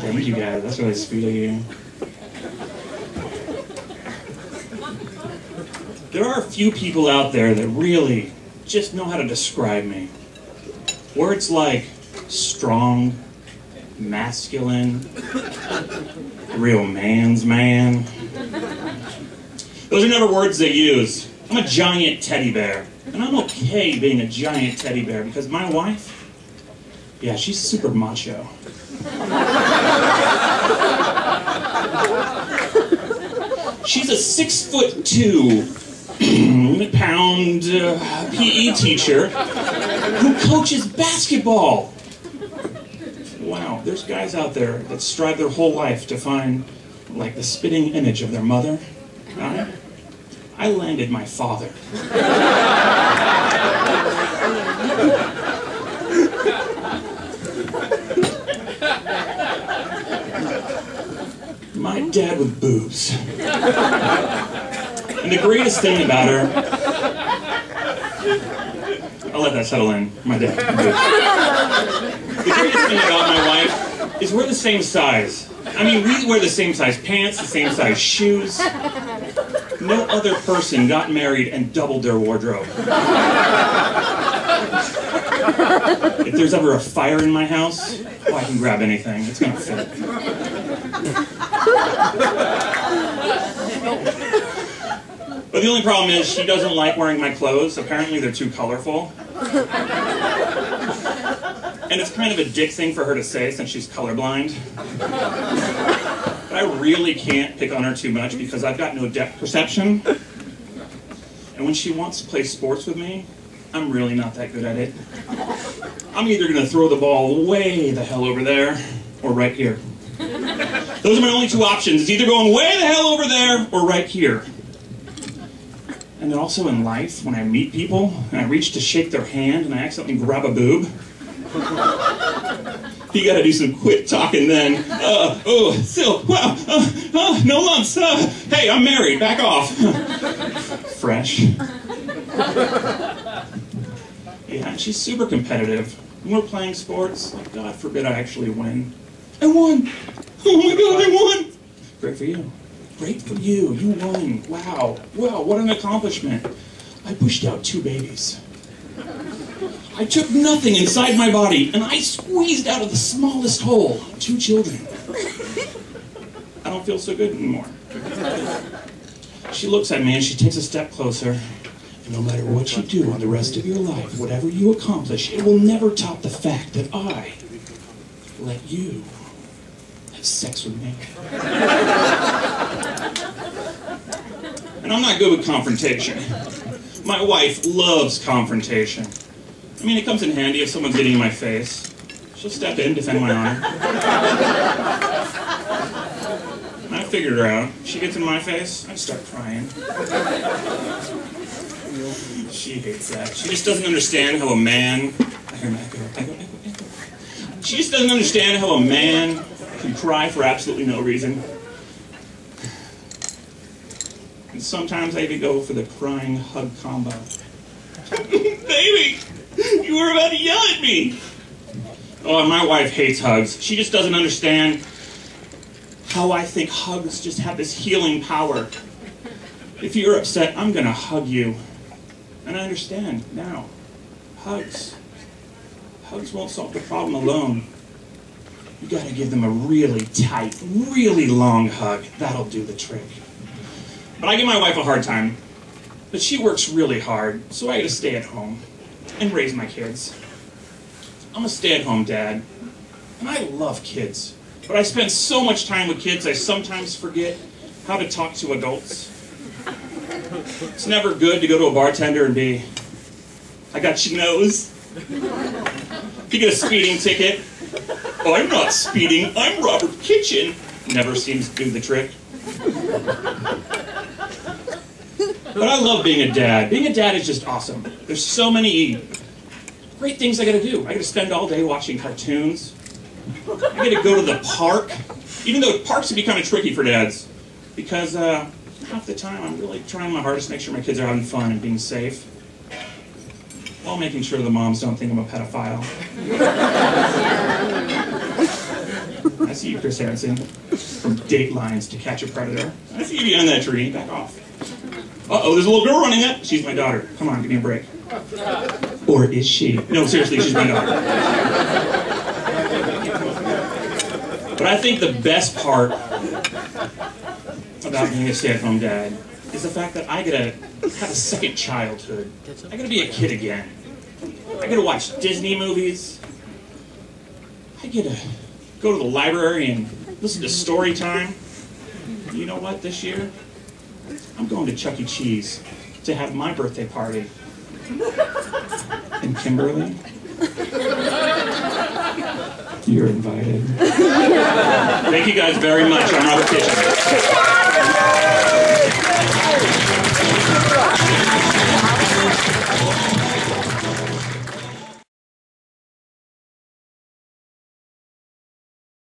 Thank you guys. That's really sweet of you. There are a few people out there that really just know how to describe me. Words like strong, masculine, real man's man. Those are never words they use. I'm a giant teddy bear. And I'm okay being a giant teddy bear because my wife, yeah, she's super macho. she's a six foot two pound uh, PE teacher who coaches basketball. Wow, there's guys out there that strive their whole life to find like the spitting image of their mother. Right? I landed my father. my dad with boobs. And the greatest thing about her, I'll let that settle in. My dad. The greatest thing about my wife is we're the same size. I mean, we wear the same size pants, the same size shoes. No other person got married and doubled their wardrobe. If there's ever a fire in my house, oh, I can grab anything. It's gonna fit. But the only problem is she doesn't like wearing my clothes. Apparently they're too colorful. And it's kind of a dick thing for her to say since she's colorblind. But I really can't pick on her too much because I've got no depth perception. And when she wants to play sports with me, I'm really not that good at it. I'm either going to throw the ball way the hell over there or right here. Those are my only two options. It's either going way the hell over there or right here. And then also in life, when I meet people and I reach to shake their hand and I accidentally grab a boob, you gotta do some quick talking then. Uh, oh, still, wow, uh, uh, no lumps. Uh, hey, I'm married, back off. Fresh. Yeah, and she's super competitive. When we're playing sports, like, God forbid I actually win. I won! Oh my god, I won! Great for you. Great for you. You won. Wow. Wow, what an accomplishment. I pushed out two babies. I took nothing inside my body and I squeezed out of the smallest hole two children. I don't feel so good anymore. She looks at me and she takes a step closer. And no matter what you do in the rest of your life, whatever you accomplish, it will never top the fact that I let you have sex with me. And I'm not good with confrontation. My wife loves confrontation. I mean, it comes in handy if someone's getting in my face. She'll step in, defend my honor. I figured her out. She gets in my face, I start crying. She hates that. She just doesn't understand how a man. I hear echo, echo, echo, echo. She just doesn't understand how a man can cry for absolutely no reason. And sometimes I even go for the crying hug combo. Baby, you were about to yell at me. Oh, my wife hates hugs. She just doesn't understand how I think hugs just have this healing power. If you're upset, I'm going to hug you. And I understand now. Hugs. Hugs won't solve the problem alone. You got to give them a really tight, really long hug. That'll do the trick. But I give my wife a hard time. But she works really hard, so I got to stay at home and raise my kids. I'm a stay-at-home dad, and I love kids. But I spend so much time with kids, I sometimes forget how to talk to adults. It's never good to go to a bartender and be, I got your nose. You get a speeding ticket, I'm not speeding, I'm Robert Kitchen. Never seems to do the trick. But I love being a dad. Being a dad is just awesome. There's so many great things I gotta do. I gotta spend all day watching cartoons. I gotta go to the park. Even though parks can be kind of tricky for dads. Because uh, half the time I'm really trying my hardest to make sure my kids are having fun and being safe. While making sure the moms don't think I'm a pedophile. I see you, Chris Hansen. From Datelines to Catch a Predator. I see you behind that tree. Back off. Uh-oh, there's a little girl running up. She's my daughter. Come on, give me a break. Or is she? No, seriously, she's my daughter. But I think the best part about being a stay-at-home dad is the fact that I get to have a second childhood. I get to be a kid again. I get to watch Disney movies. I get to go to the library and listen to story time. You know what? This year, I'm going to Chuck E. Cheese to have my birthday party. And Kimberly, you're invited. Thank you guys very much. I'm Robert Kitchen.